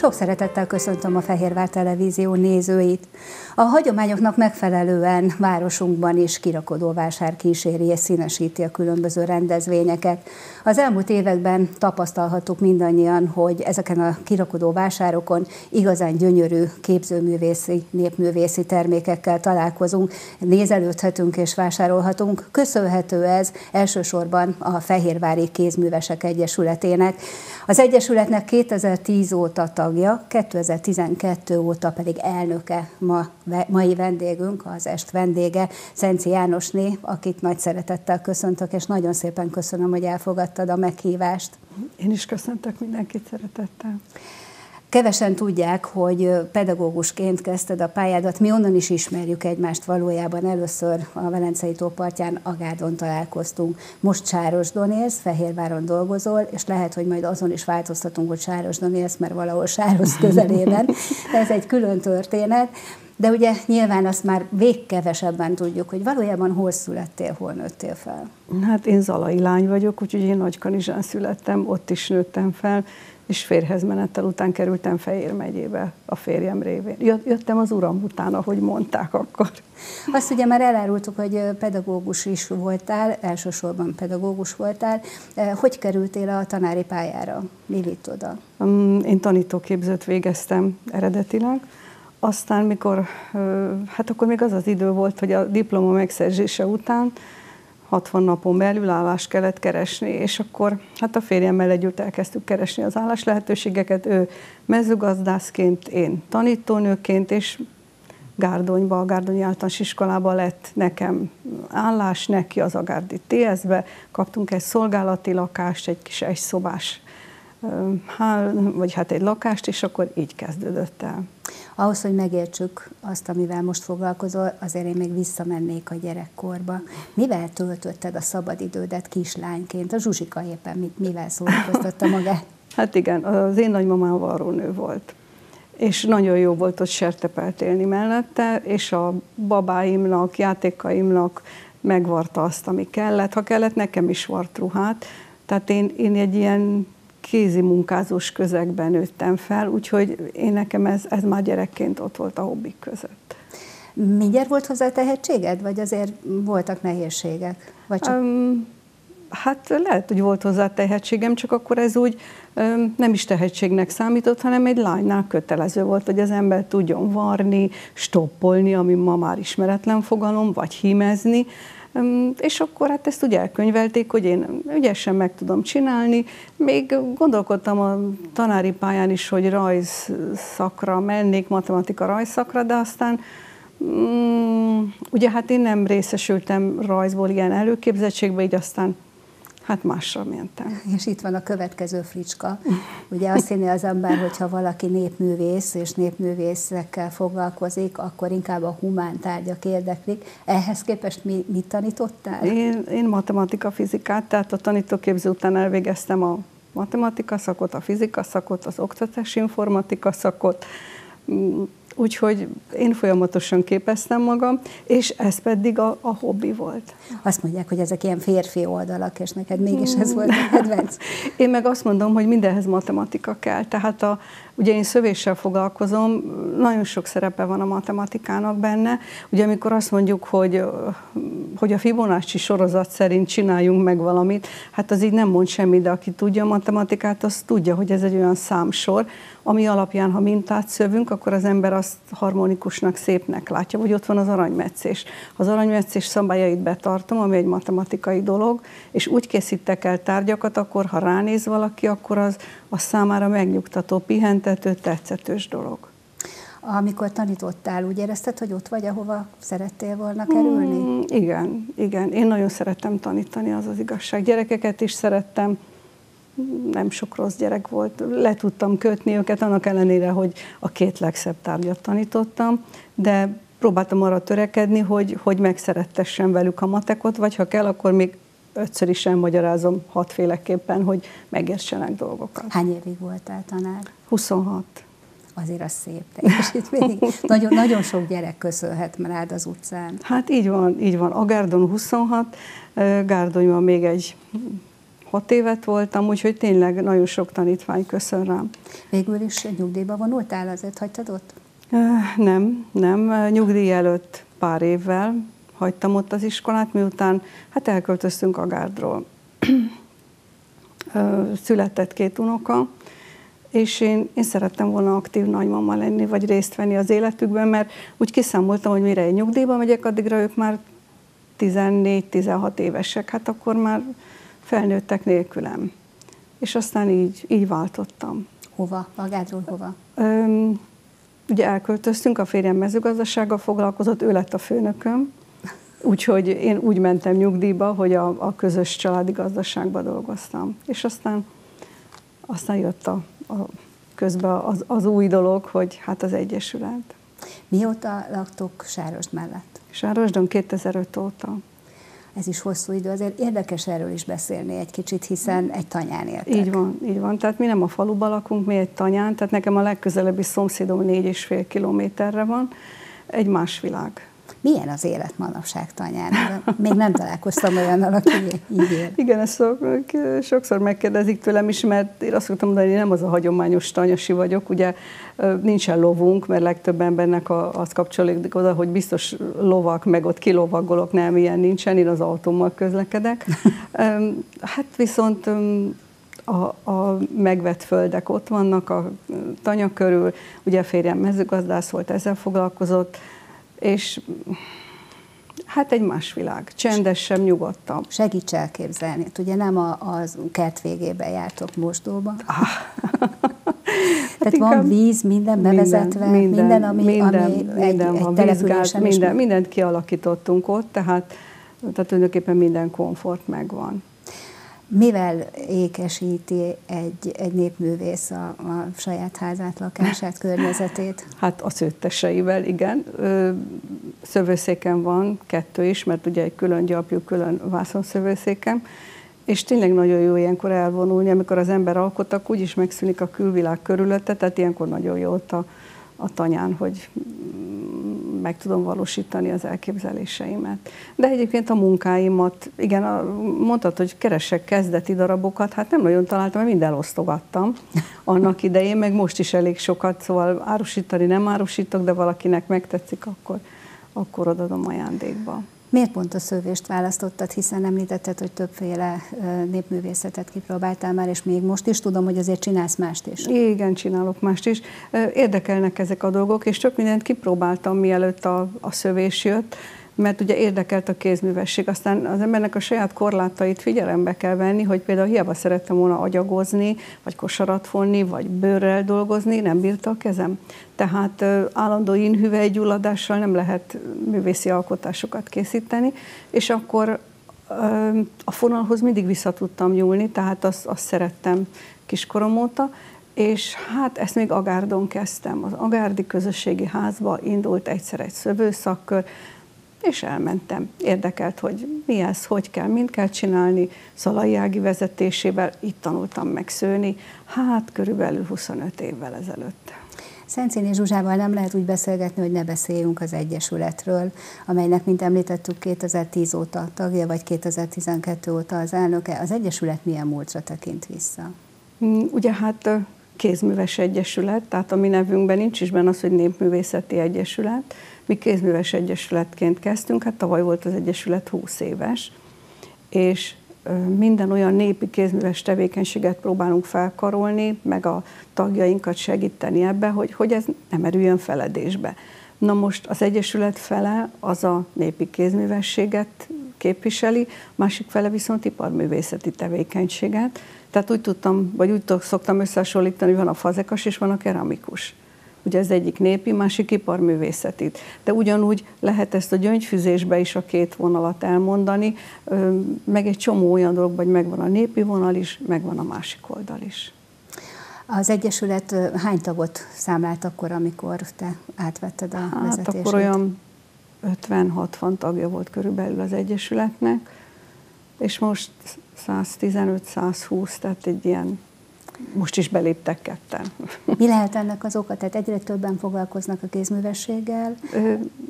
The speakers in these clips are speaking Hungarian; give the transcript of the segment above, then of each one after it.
Sok szeretettel köszöntöm a Fehérvár Televízió nézőit. A hagyományoknak megfelelően városunkban is kirakodóvásár kíséri és színesíti a különböző rendezvényeket. Az elmúlt években tapasztalhattuk mindannyian, hogy ezeken a kirakodó vásárokon igazán gyönyörű képzőművészi, népművészi termékekkel találkozunk, nézelődhetünk és vásárolhatunk. Köszönhető ez elsősorban a Fehérvári Kézművesek Egyesületének. Az Egyesületnek 2010 óta tagja, 2012 óta pedig elnöke ma, mai vendégünk, az est vendége, Szenci Jánosné, akit nagy szeretettel köszöntök, és nagyon szépen köszönöm, hogy elfogadtad a meghívást. Én is köszöntök mindenkit szeretettel. Kevesen tudják, hogy pedagógusként kezdted a pályádat. Mi onnan is ismerjük egymást valójában. Először a Velencei tópartján Agárdon találkoztunk. Most Sárosdon élsz, Fehérváron dolgozol, és lehet, hogy majd azon is változtatunk, hogy Sárosdon élsz, mert valahol Sáros közelében. Ez egy külön történet. De ugye nyilván azt már végkevesebben tudjuk, hogy valójában hol születtél, hol nőttél fel. Hát én zalai lány vagyok, úgyhogy én Nagykanizsán születtem, ott is nőttem fel, és férhez menettel után kerültem Fehér megyébe a férjem révén. Jöttem az uram után, ahogy mondták akkor. Azt ugye már elárultuk, hogy pedagógus is voltál, elsősorban pedagógus voltál. Hogy kerültél a tanári pályára? Mi vitt oda? Mm, én tanítóképzőt végeztem eredetileg, aztán mikor, hát akkor még az az idő volt, hogy a diploma megszerzése után 60 napon belül állást kellett keresni, és akkor hát a férjemmel együtt elkezdtük keresni az állás lehetőségeket, ő mezőgazdászként, én tanítónőként, és Gárdonyba, a Gárdonyi általános iskolában lett nekem állás, neki az Agárdi TS-be, kaptunk egy szolgálati lakást, egy kis egyszobás vagy hát egy lakást, és akkor így kezdődött el. Ahhoz, hogy megértsük azt, amivel most foglalkozol, azért én még visszamennék a gyerekkorba. Mivel töltötted a szabadidődet kislányként? A Zsuzsika éppen mivel szórakoztatta magát? Hát igen, az én nagymamám varrónő volt és nagyon jó volt ott sertepelt élni mellette, és a babáimnak, játékaimnak megvarta azt, ami kellett. Ha kellett, nekem is vart ruhát. Tehát én, én egy ilyen kézi munkázós közegben nőttem fel, úgyhogy én nekem ez, ez már gyerekként ott volt a hobbik között. Mindjárt volt hozzá tehetséged, vagy azért voltak nehézségek? Vagy csak... um, hát lehet, hogy volt hozzá tehetségem, csak akkor ez úgy um, nem is tehetségnek számított, hanem egy lánynál kötelező volt, hogy az ember tudjon varni, stoppolni, ami ma már ismeretlen fogalom, vagy hímezni. És akkor hát ezt úgy elkönyvelték, hogy én ügyesen meg tudom csinálni. Még gondolkodtam a tanári pályán is, hogy rajz szakra mennék, matematika rajzszakra, de aztán um, ugye hát én nem részesültem rajzból ilyen előképzettségbe, így aztán Hát másra mentem. És itt van a következő fricska. Ugye azt hinni az ember, hogyha valaki népművész és népművészekkel foglalkozik, akkor inkább a humán tárgyak érdeklik. Ehhez képest mi, mit tanítottál? Én, én matematika, fizikát, tehát a tanítóképző után elvégeztem a matematika szakot, a fizika szakot, az oktatási informatika szakot, Úgyhogy én folyamatosan képeztem magam, és ez pedig a, a hobbi volt. Azt mondják, hogy ezek ilyen férfi oldalak, és neked mégis ez volt a kedvenc. Én meg azt mondom, hogy mindenhez matematika kell. Tehát a, ugye én szövéssel foglalkozom, nagyon sok szerepe van a matematikának benne. Ugye amikor azt mondjuk, hogy, hogy a Fibonacci sorozat szerint csináljunk meg valamit, hát az így nem mond semmit, de aki tudja a matematikát, az tudja, hogy ez egy olyan számsor, ami alapján, ha mintát szövünk, akkor az ember azt harmonikusnak, szépnek látja, vagy ott van az aranymetszés. Az aranymetszés szabályait betartom, ami egy matematikai dolog, és úgy készítek el tárgyakat, akkor ha ránéz valaki, akkor az, az számára megnyugtató, pihentető, tetszetős dolog. Amikor tanítottál, úgy érezted, hogy ott vagy, ahova szerettél volna kerülni? Mm, igen, igen. Én nagyon szerettem tanítani, az az igazság. Gyerekeket is szerettem, nem sok rossz gyerek volt, le tudtam kötni őket, annak ellenére, hogy a két legszebb tárgyat tanítottam, de próbáltam arra törekedni, hogy, hogy megszerettessem velük a matekot, vagy ha kell, akkor még ötször is elmagyarázom hatféleképpen, hogy megértsenek dolgokat. Hány évig voltál tanár? 26. Azért az szép teljesítmény. nagyon, nagyon sok gyerek köszönhet rád az utcán. Hát így van, így van. A Gárdon 26, Gárdonyban még egy hat évet voltam, úgyhogy tényleg nagyon sok tanítvány köszön rám. Végül is nyugdíjba vonultál, azért hagytad ott? Nem, nem. Nyugdíj előtt pár évvel hagytam ott az iskolát, miután hát elköltöztünk a gárdról. Született két unoka, és én, én szerettem volna aktív nagymama lenni, vagy részt venni az életükben, mert úgy kiszámoltam, hogy mire egy nyugdíjba megyek, addigra ők már 14-16 évesek, hát akkor már felnőttek nélkülem. És aztán így, így váltottam. Hova? Magádról hova? Öm, ugye elköltöztünk, a férjem mezőgazdasággal foglalkozott, ő lett a főnököm, úgyhogy én úgy mentem nyugdíjba, hogy a, a közös családi gazdaságban dolgoztam. És aztán, aztán jött a, a közben az, az új dolog, hogy hát az Egyesület. Mióta laktok Sárosd mellett? Sárosdon 2005 óta. Ez is hosszú idő, azért érdekes erről is beszélni egy kicsit, hiszen egy tanyán éltek. Így van, így van. Tehát mi nem a faluban lakunk, mi egy tanyán, tehát nekem a legközelebbi szomszédom négy és fél kilométerre van, egy más világ. Milyen az élet manapság tanyán? Még nem találkoztam olyannal, aki így él. Igen, ezt sokszor megkérdezik tőlem is, mert én azt szoktam mondani, hogy nem az a hagyományos tanyasi vagyok, ugye nincsen lovunk, mert legtöbb embernek az kapcsolódik oda, hogy biztos lovak, meg ott kilovagolok, nem, ilyen nincsen, én az autómmal közlekedek. Hát viszont a, a megvett földek ott vannak a tanya körül, ugye a férjem mezőgazdász volt, ezzel foglalkozott, és hát egy más világ, csendesebb, nyugodtabb. Segíts elképzelni, hát ugye nem a, az kert végében jártok mosdóba. Ah. Tehát hát van víz, minden bevezetve, minden, minden, minden ami, minden, ami minden egy, egy van, vízgáz, minden, mindent kialakítottunk ott, tehát, tehát tulajdonképpen minden komfort megvan. Mivel ékesíti egy, egy népművész a, a saját házát, lakását, környezetét? Hát a szőtteseivel, igen. Szövőszéken van kettő is, mert ugye egy külön gyapjú, külön vászonszövőszéken, és tényleg nagyon jó ilyenkor elvonulni, amikor az ember alkot, akkor úgyis megszűnik a külvilág körülötte, tehát ilyenkor nagyon jó ott a, a tanyán, hogy meg tudom valósítani az elképzeléseimet. De egyébként a munkáimat, igen, mondtad, hogy keresek kezdeti darabokat, hát nem nagyon találtam, mert mind elosztogattam annak idején, meg most is elég sokat, szóval árusítani nem árusítok, de valakinek megtetszik, akkor, akkor odadom ajándékba. Miért pont a szövést választottad, hiszen említetted, hogy többféle népművészetet kipróbáltál már, és még most is tudom, hogy azért csinálsz mást is. Igen, csinálok mást is. Érdekelnek ezek a dolgok, és több mindent kipróbáltam, mielőtt a, a szövés jött mert ugye érdekelt a kézművesség. Aztán az embernek a saját korlátait figyelembe kell venni, hogy például hiába szerettem volna agyagozni, vagy kosarat fonni, vagy bőrrel dolgozni, nem bírta a kezem. Tehát állandó inhüvelygyulladással nem lehet művészi alkotásokat készíteni, és akkor a fonalhoz mindig vissza tudtam nyúlni, tehát azt, azt szerettem kiskorom óta, és hát ezt még Agárdon kezdtem. Az Agárdi Közösségi Házba indult egyszer egy szövőszakkör, és elmentem. Érdekelt, hogy mi ez, hogy kell, mind kell csinálni. Szalai Ági vezetésével itt tanultam meg szőni, hát körülbelül 25 évvel ezelőtt. Szentszéni Zsuzsával nem lehet úgy beszélgetni, hogy ne beszéljünk az Egyesületről, amelynek, mint említettük, 2010 óta tagja, vagy 2012 óta az elnöke. Az Egyesület milyen múltra tekint vissza? Mm, ugye hát kézműves egyesület, tehát a mi nevünkben nincs is benne az, hogy népművészeti egyesület. Mi kézműves egyesületként kezdtünk, hát tavaly volt az egyesület 20 éves, és minden olyan népi kézműves tevékenységet próbálunk felkarolni, meg a tagjainkat segíteni ebbe, hogy, hogy ez nem erüljön feledésbe. Na most az Egyesület fele az a népi kézművességet képviseli, másik fele viszont iparművészeti tevékenységet. Tehát úgy tudtam, vagy úgy szoktam összehasonlítani, hogy van a fazekas és van a keramikus. Ugye ez egyik népi, másik iparművészetit. De ugyanúgy lehet ezt a gyöngyfüzésbe is a két vonalat elmondani, meg egy csomó olyan dolog, hogy megvan a népi vonal is, megvan a másik oldal is. Az Egyesület hány tagot számlált akkor, amikor te átvetted a hát vezetését? akkor olyan 50-60 tagja volt körülbelül az Egyesületnek, és most 115-120, tehát egy ilyen most is beléptek ketten. Mi lehet ennek az oka? Tehát egyre többen foglalkoznak a kézművességgel,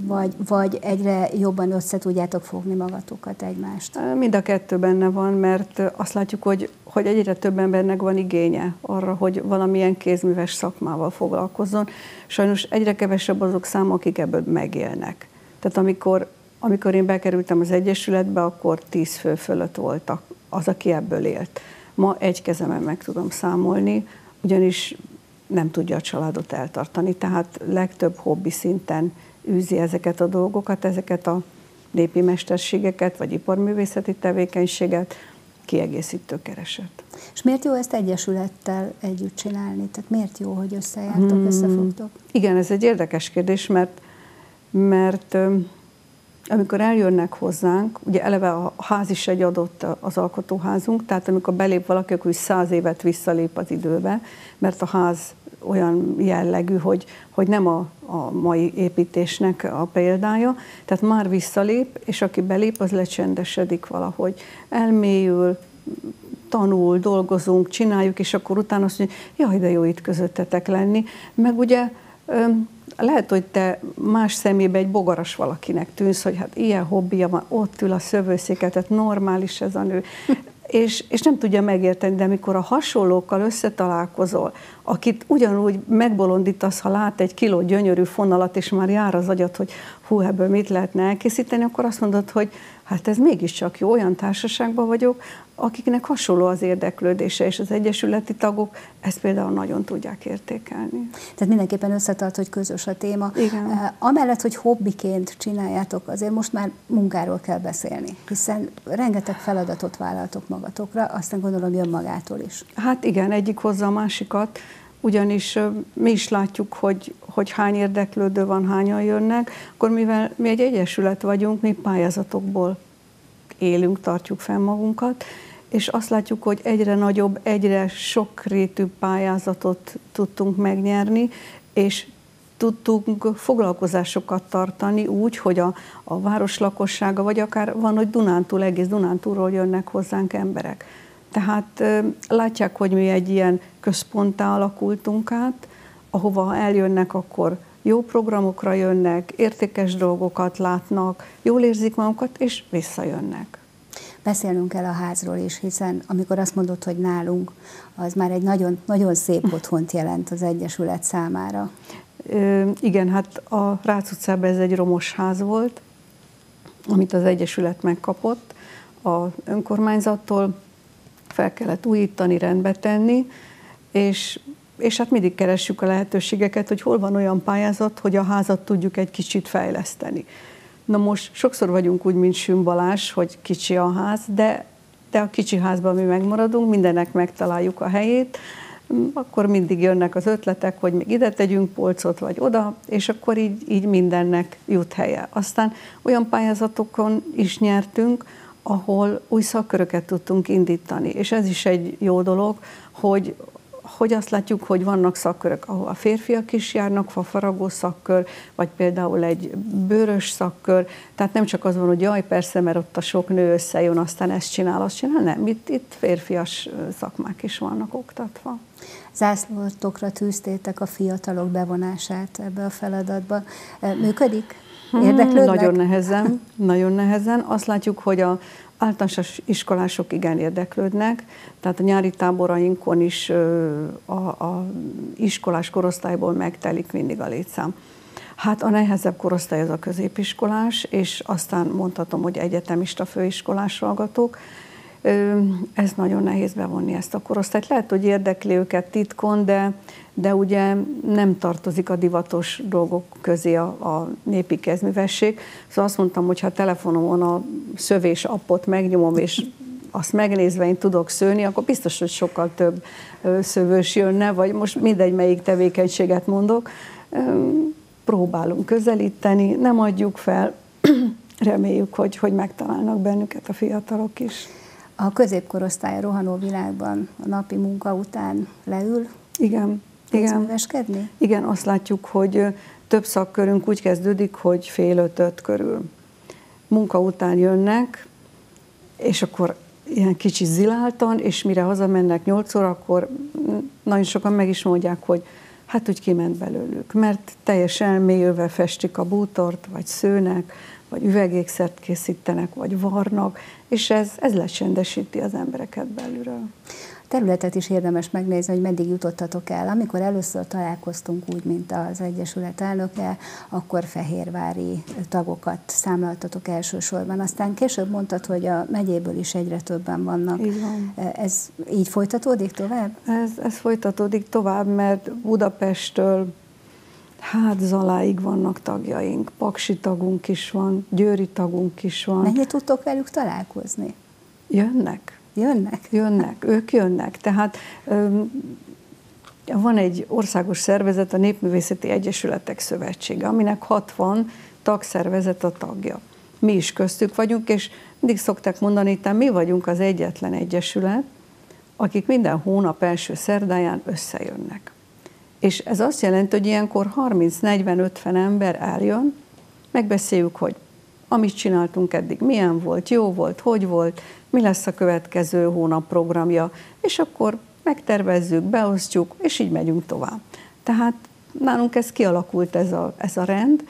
vagy, vagy egyre jobban össze tudjátok fogni magatokat egymást? Mind a kettő benne van, mert azt látjuk, hogy, hogy egyre több embernek van igénye arra, hogy valamilyen kézműves szakmával foglalkozzon. Sajnos egyre kevesebb azok száma, akik ebből megélnek. Tehát amikor, amikor én bekerültem az Egyesületbe, akkor tíz fő fölött voltak az, aki ebből élt. Ma egy kezemen meg tudom számolni, ugyanis nem tudja a családot eltartani, tehát legtöbb hobbi szinten űzi ezeket a dolgokat, ezeket a népi mesterségeket, vagy iparművészeti tevékenységet, kiegészítő kereset. És miért jó ezt egyesülettel együtt csinálni? Tehát miért jó, hogy összejártok, hmm. összefogtok? Igen, ez egy érdekes kérdés, mert, mert amikor eljönnek hozzánk, ugye eleve a ház is egy adott az alkotóházunk, tehát amikor belép valaki, akkor is száz évet visszalép az időbe, mert a ház olyan jellegű, hogy, hogy nem a, a mai építésnek a példája, tehát már visszalép, és aki belép, az lecsendesedik valahogy, elmélyül, tanul, dolgozunk, csináljuk, és akkor utána azt mondja, jaj, de jó itt közöttetek lenni. Meg ugye lehet, hogy te más szemébe egy bogaras valakinek tűnsz, hogy hát ilyen hobbija van, ott ül a szövőszéket, tehát normális ez a nő. és, és nem tudja megérteni, de amikor a hasonlókkal összetalálkozol, akit ugyanúgy megbolondítasz, ha lát egy kiló gyönyörű fonalat, és már jár az agyat, hogy hú, ebből mit lehetne elkészíteni, akkor azt mondod, hogy hát ez mégiscsak jó, olyan társaságban vagyok, akiknek hasonló az érdeklődése, és az egyesületi tagok ezt például nagyon tudják értékelni. Tehát mindenképpen összetart, hogy közös a téma. Igen. Amellett, hogy hobbiként csináljátok, azért most már munkáról kell beszélni, hiszen rengeteg feladatot vállaltok magatokra, aztán gondolom jön magától is. Hát igen, egyik hozza a másikat ugyanis mi is látjuk, hogy, hogy hány érdeklődő van, hányan jönnek, akkor mivel mi egy egyesület vagyunk, mi pályázatokból élünk, tartjuk fel magunkat, és azt látjuk, hogy egyre nagyobb, egyre sokrétű pályázatot tudtunk megnyerni, és tudtunk foglalkozásokat tartani úgy, hogy a, a város lakossága, vagy akár van, hogy Dunántúl, egész Dunántúról jönnek hozzánk emberek. Tehát látják, hogy mi egy ilyen központtá alakultunk át, ahova eljönnek, akkor jó programokra jönnek, értékes dolgokat látnak, jól érzik magukat, és visszajönnek. Beszélnünk kell a házról is, hiszen amikor azt mondod, hogy nálunk, az már egy nagyon, nagyon szép otthont jelent az Egyesület számára. Ö, igen, hát a Rácz utcában ez egy romos ház volt, amit az Egyesület megkapott a önkormányzattól, fel kellett újítani, rendbe tenni, és, és hát mindig keressük a lehetőségeket, hogy hol van olyan pályázat, hogy a házat tudjuk egy kicsit fejleszteni. Na most sokszor vagyunk úgy, mint Sümbalás, hogy kicsi a ház, de, de a kicsi házban mi megmaradunk, mindennek megtaláljuk a helyét, akkor mindig jönnek az ötletek, hogy még ide tegyünk polcot, vagy oda, és akkor így, így mindennek jut helye. Aztán olyan pályázatokon is nyertünk, ahol új szakköröket tudtunk indítani. És ez is egy jó dolog, hogy, hogy azt látjuk, hogy vannak szakkörök, ahol a férfiak is járnak, fafaragó szakkör, vagy például egy bőrös szakkör, tehát nem csak az van, hogy jaj, persze, mert ott a sok nő összejön, aztán ezt csinál, azt csinál, nem, itt, itt férfias szakmák is vannak oktatva. Zászlótokra tűztétek a fiatalok bevonását ebbe a feladatba. Működik? Hmm, Érdeklődnek? Nagyon nehezen, nagyon nehezen. Azt látjuk, hogy a általános iskolások igen érdeklődnek, tehát a nyári táborainkon is a, a iskolás korosztályból megtelik mindig a létszám. Hát a nehezebb korosztály az a középiskolás, és aztán mondhatom, hogy egyetemista főiskolás hallgatók. Ez nagyon nehéz bevonni ezt a korosztályt. Lehet, hogy érdekli őket titkon, de de ugye nem tartozik a divatos dolgok közé a, a népi kezművesség. Szóval azt mondtam, hogy ha telefonomon a szövés appot megnyomom, és azt megnézve én tudok szőni, akkor biztos, hogy sokkal több szövős jönne, vagy most mindegy, melyik tevékenységet mondok. Próbálunk közelíteni, nem adjuk fel, reméljük, hogy, hogy megtalálnak bennünket a fiatalok is. A középkorosztály rohanó világban a napi munka után leül? Igen. Igen. Igen, azt látjuk, hogy több szakkörünk úgy kezdődik, hogy fél ötöt körül. Munka után jönnek, és akkor ilyen kicsit ziláltan, és mire hazamennek 8 órakor, nagyon sokan meg is mondják, hogy hát úgy kiment belőlük, mert teljes elmélyővel festik a bútort, vagy szőnek, vagy üvegékszert készítenek, vagy varnak, és ez, ez lecsendesíti az embereket belülről területet is érdemes megnézni, hogy meddig jutottatok el. Amikor először találkoztunk úgy, mint az Egyesület elnöke, akkor fehérvári tagokat számláltatok elsősorban. Aztán később mondtad, hogy a megyéből is egyre többen vannak. Így van. Ez így folytatódik tovább? Ez, ez folytatódik tovább, mert Budapesttől Hát Zaláig vannak tagjaink, Paksi tagunk is van, Győri tagunk is van. Mennyit tudtok velük találkozni? Jönnek. Jönnek? Jönnek, ők jönnek. Tehát van egy országos szervezet, a Népművészeti Egyesületek Szövetsége, aminek 60 tagszervezet a tagja. Mi is köztük vagyunk, és mindig szokták mondani, hogy mi vagyunk az egyetlen egyesület, akik minden hónap első szerdáján összejönnek. És ez azt jelenti, hogy ilyenkor 30-40-50 ember eljön, megbeszéljük, hogy amit csináltunk eddig, milyen volt, jó volt, hogy volt, mi lesz a következő hónap programja, és akkor megtervezzük, beosztjuk, és így megyünk tovább. Tehát nálunk ez kialakult ez a, ez a rend,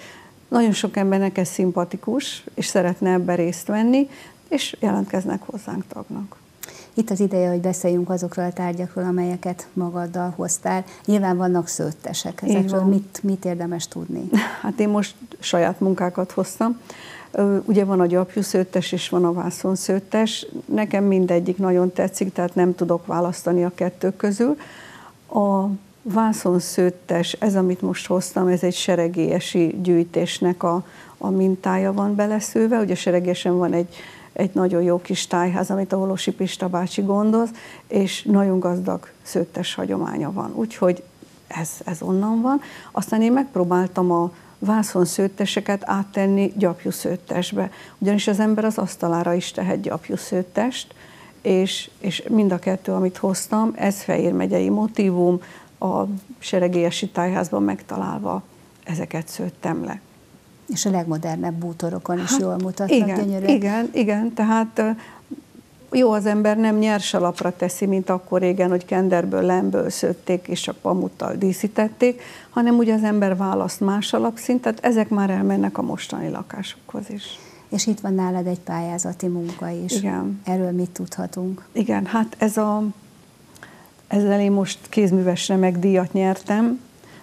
nagyon sok embernek ez szimpatikus, és szeretne ebbe részt venni, és jelentkeznek hozzánk tagnak. Itt az ideje, hogy beszéljünk azokról a tárgyakról, amelyeket magaddal hoztál. Nyilván vannak szőttesek. Ezekről mit, mit érdemes tudni? Hát én most saját munkákat hoztam. Ugye van a gyapjuszőttes és van a vászonszőttes. Nekem mindegyik nagyon tetszik, tehát nem tudok választani a kettő közül. A vászonszőttes, ez amit most hoztam, ez egy seregélyesi gyűjtésnek a, a mintája van beleszőve. Ugye seregésen van egy, egy nagyon jó kis tájház, amit a Holosi Pista bácsi gondoz, és nagyon gazdag szőttes hagyománya van. Úgyhogy ez, ez onnan van. Aztán én megpróbáltam a vászonszőtteseket áttenni gyapjuszőttesbe. Ugyanis az ember az asztalára is tehet gyapjuszőttest, és, és mind a kettő, amit hoztam, ez Fehér megyei motivum, a seregélyesi tájházban megtalálva ezeket szőttem le. És a legmodernebb bútorokon is hát, jól mutatnak igen, gyönyörűen. Igen, igen, tehát jó az ember nem nyers alapra teszi, mint akkor régen, hogy kenderből, lemből szőtték és a pamuttal díszítették, hanem ugye az ember választ más alapszintet, ezek már elmennek a mostani lakásokhoz is. És itt van nálad egy pályázati munka is. Igen. Erről mit tudhatunk? Igen, hát ez a, ezzel én most kézműves díjat nyertem,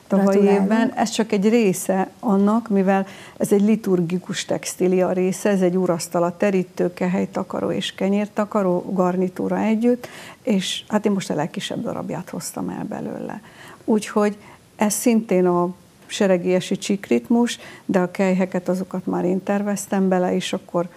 tavaly évben. Ez csak egy része annak, mivel ez egy liturgikus textília része, ez egy urasztala, terítő, kehely, takaró és kenyértakaró garnitúra együtt, és hát én most a legkisebb darabját hoztam el belőle. Úgyhogy ez szintén a seregélyesi csikritmus, de a kejheket azokat már én terveztem bele, és akkor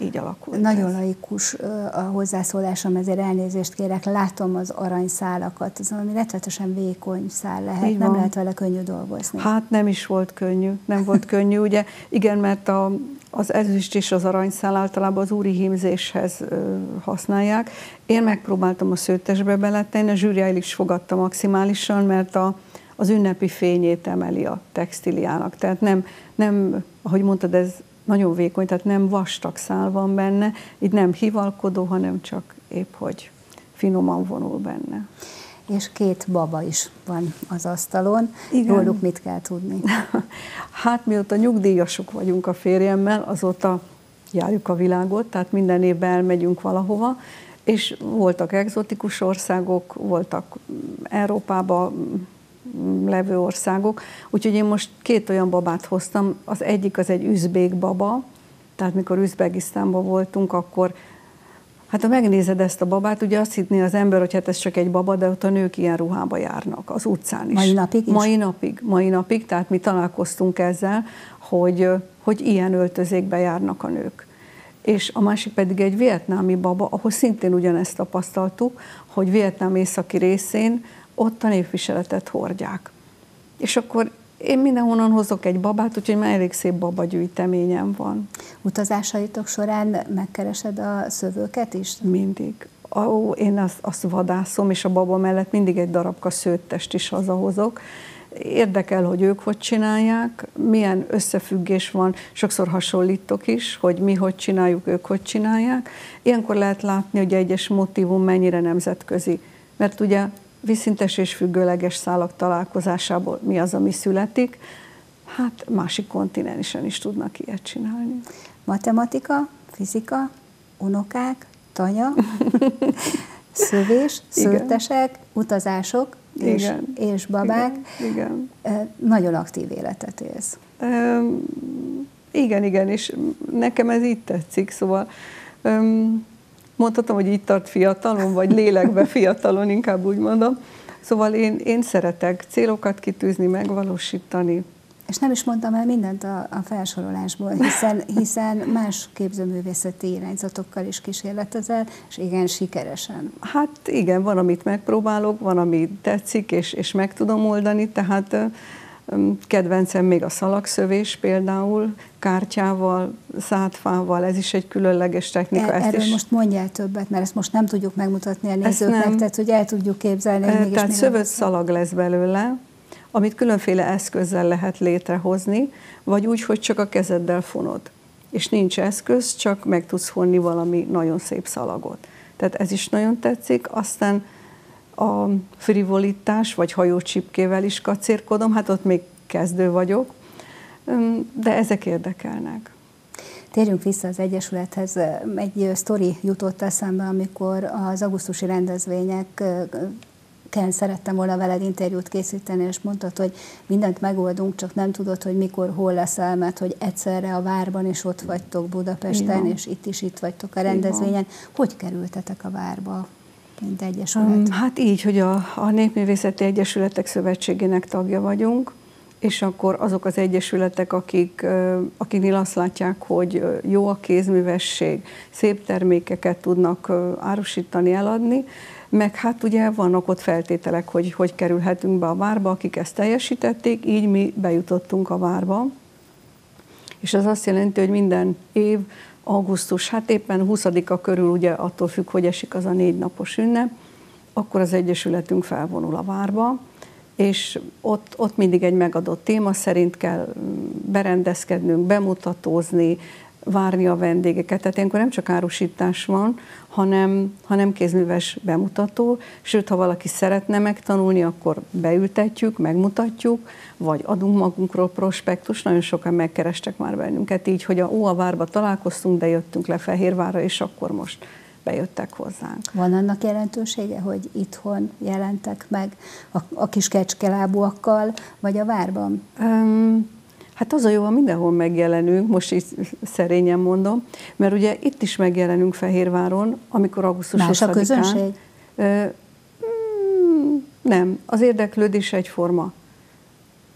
így alakult. Nagyon ez. laikus a hozzászólásom, ezért elnézést kérek. Látom az aranyszálakat, ez valami rettetesen vékony szál lehet, így nem van. lehet vele könnyű dolgozni. Hát nem is volt könnyű, nem volt könnyű, ugye igen, mert a, az ezüst és az aranyszál általában az úri hímzéshez ö, használják. Én megpróbáltam a szőtesbe beletenni, a zsűriáil is fogadta maximálisan, mert a, az ünnepi fényét emeli a textiliának. Tehát nem, nem ahogy mondtad, ez nagyon vékony, tehát nem vastag szál van benne, itt nem hivalkodó, hanem csak épp hogy finoman vonul benne. És két baba is van az asztalon. Igen. Róluk mit kell tudni? hát mióta nyugdíjasok vagyunk a férjemmel, azóta járjuk a világot, tehát minden évben elmegyünk valahova, és voltak egzotikus országok, voltak Európába levő országok. Úgyhogy én most két olyan babát hoztam. Az egyik az egy üzbék baba, tehát mikor Üzbegisztánban voltunk, akkor Hát ha megnézed ezt a babát, ugye azt hinné az ember, hogy hát ez csak egy baba, de ott a nők ilyen ruhába járnak, az utcán is. Mai napig is? Mai napig, mai napig, tehát mi találkoztunk ezzel, hogy, hogy ilyen öltözékbe járnak a nők. És a másik pedig egy vietnámi baba, ahol szintén ugyanezt tapasztaltuk, hogy Vietnám északi részén ott a népviseletet hordják. És akkor én mindenhonnan hozok egy babát, úgyhogy már elég szép babagyűjteményem van. Utazásaitok során megkeresed a szövőket is? Mindig. Ó, én azt, azt vadászom, és a baba mellett mindig egy darabka szőttest is hazahozok, érdekel, hogy ők hogy csinálják, milyen összefüggés van, sokszor hasonlítok is, hogy mi hogy csináljuk, ők hogy csinálják. Ilyenkor lehet látni, hogy egyes motivum mennyire nemzetközi. Mert ugye viszintes és függőleges szálak találkozásából mi az, ami születik, hát másik kontinensen is tudnak ilyet csinálni. Matematika, fizika, unokák, tanya, szövés, szőrtesek, utazások és, igen. és babák. Igen, igen. Nagyon aktív életet élsz. Um, igen, igen, és nekem ez így tetszik, szóval um, mondhatom, hogy így tart fiatalon, vagy lélekbe fiatalon, inkább úgy mondom. Szóval én, én szeretek célokat kitűzni, megvalósítani, és nem is mondtam el mindent a, a felsorolásból, hiszen, hiszen más képzőművészeti irányzatokkal is kísérletezel, és igen, sikeresen. Hát igen, van, amit megpróbálok, van, ami tetszik, és, és meg tudom oldani, tehát kedvencem még a szalagszövés például, kártyával, szátfával, ez is egy különleges technika. Er, erről is... most mondjál többet, mert ezt most nem tudjuk megmutatni a nézőknek, tehát hogy el tudjuk képzelni. Hogy tehát szövött szalag lesz belőle, amit különféle eszközzel lehet létrehozni, vagy úgy, hogy csak a kezeddel fonod. És nincs eszköz, csak meg tudsz fonni valami nagyon szép szalagot. Tehát ez is nagyon tetszik. Aztán a frivolitás, vagy hajócsipkével is kacérkodom, hát ott még kezdő vagyok, de ezek érdekelnek. Térjünk vissza az Egyesülethez. Egy sztori jutott eszembe, amikor az augusztusi rendezvények Ken, szerettem volna veled interjút készíteni, és mondtad, hogy mindent megoldunk, csak nem tudod, hogy mikor, hol leszel, mert hogy egyszerre a várban is ott vagytok Budapesten, és itt is itt vagytok a rendezvényen. Hogy kerültetek a várba? Mint egyesület? Hát így, hogy a, a Népművészeti Egyesületek Szövetségének tagja vagyunk, és akkor azok az egyesületek, akik, akiknél azt látják, hogy jó a kézművesség, szép termékeket tudnak árusítani, eladni, meg hát ugye vannak ott feltételek, hogy hogy kerülhetünk be a várba, akik ezt teljesítették, így mi bejutottunk a várba. És ez azt jelenti, hogy minden év, augusztus, hát éppen 20-a körül, ugye attól függ, hogy esik az a négy napos ünnep, akkor az Egyesületünk felvonul a várba, és ott, ott mindig egy megadott téma szerint kell berendezkednünk, bemutatózni, várni a vendégeket. Tehát ilyenkor nem csak árusítás van, hanem, hanem kézműves bemutató, sőt, ha valaki szeretne megtanulni, akkor beültetjük, megmutatjuk, vagy adunk magunkról prospektus, nagyon sokan megkerestek már bennünket így, hogy a ó, a várba találkoztunk, de jöttünk le Fehérvárra, és akkor most bejöttek hozzánk. Van annak jelentősége, hogy itthon jelentek meg a, a kis kecskelábúakkal, vagy a várban? Um, Hát az a jó, ha mindenhol megjelenünk, most így szerényen mondom, mert ugye itt is megjelenünk Fehérváron, amikor augusztus Más a közönség? Mm, nem, az érdeklődés egyforma.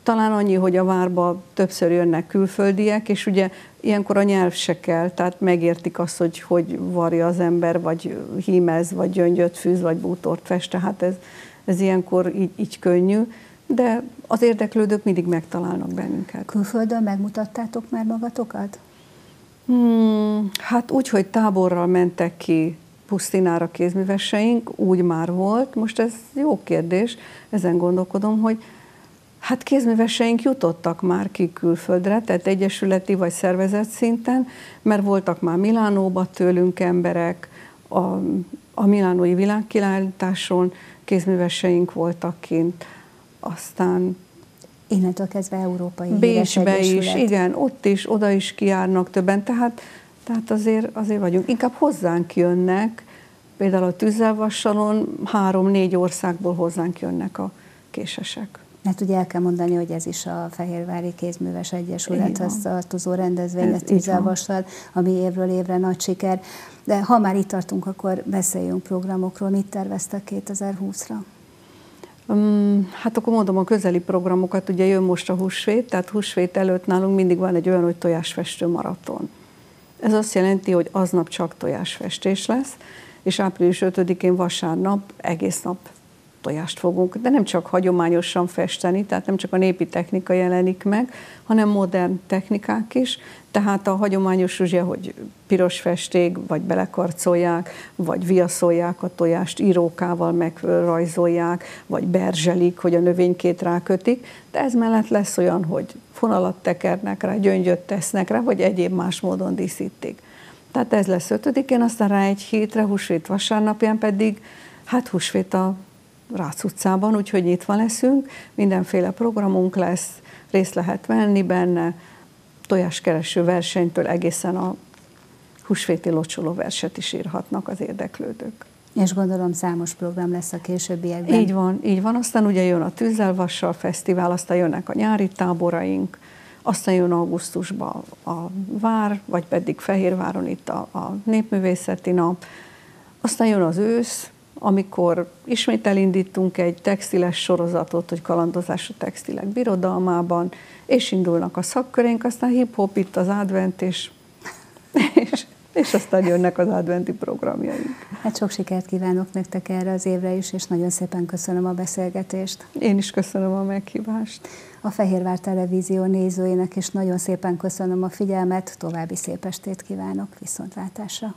Talán annyi, hogy a várba többször jönnek külföldiek, és ugye ilyenkor a nyelv se kell, tehát megértik azt, hogy hogy varja az ember, vagy hímez, vagy gyöngyöt fűz, vagy bútort fest, tehát ez, ez ilyenkor így, így könnyű de az érdeklődők mindig megtalálnak bennünket. Külföldön megmutattátok már magatokat? Hmm, hát úgy, hogy táborral mentek ki pusztinára kézműveseink, úgy már volt. Most ez jó kérdés, ezen gondolkodom, hogy hát kézműveseink jutottak már ki külföldre, tehát egyesületi vagy szervezet szinten, mert voltak már Milánóba tőlünk emberek, a, a Milánói világkilállításon kézműveseink voltak kint aztán Innentől kezdve európai Bécsbe is, igen, ott is, oda is kiárnak többen, tehát, tehát azért, azért vagyunk. Inkább hozzánk jönnek, például a tüzelvassalon három-négy országból hozzánk jönnek a késesek. Mert ugye el kell mondani, hogy ez is a Fehérvári Kézműves Egyesülethez tartozó rendezvény, a tűzelvassal, ami évről évre nagy siker. De ha már itt tartunk, akkor beszéljünk programokról. Mit terveztek 2020-ra? Hát akkor mondom a közeli programokat, ugye jön most a húsvét, tehát húsvét előtt nálunk mindig van egy olyan, hogy tojásfestő maraton. Ez azt jelenti, hogy aznap csak tojásfestés lesz, és április 5-én vasárnap egész nap tojást fogunk, de nem csak hagyományosan festeni, tehát nem csak a népi technika jelenik meg, hanem modern technikák is. Tehát a hagyományos ugye, hogy piros festék, vagy belekarcolják, vagy viaszolják a tojást, írókával megrajzolják, vagy berzselik, hogy a növénykét rákötik, de ez mellett lesz olyan, hogy fonalat tekernek rá, gyöngyöt tesznek rá, vagy egyéb más módon díszítik. Tehát ez lesz ötödikén, aztán rá egy hétre, húsvét vasárnapján pedig, hát húsvét a Rácz utcában, úgyhogy nyitva leszünk, mindenféle programunk lesz, részt lehet venni benne, tojáskereső versenytől egészen a húsvéti locsoló verset is írhatnak az érdeklődők. És gondolom számos program lesz a későbbiekben. Így van, így van. Aztán ugye jön a Tűzzelvassal Fesztivál, aztán jönnek a nyári táboraink, aztán jön augusztusban a Vár, vagy pedig Fehérváron itt a, a Népművészeti Nap, aztán jön az ősz, amikor ismét elindítunk egy textiles sorozatot, hogy kalandozás a textilek birodalmában, és indulnak a szakkörénk, aztán hip-hop itt az advent, és, és, és aztán jönnek az adventi programjaink. Hát sok sikert kívánok nektek erre az évre is, és nagyon szépen köszönöm a beszélgetést. Én is köszönöm a meghívást. A Fehérvár Televízió nézőinek is nagyon szépen köszönöm a figyelmet, további szép estét kívánok, viszontlátásra!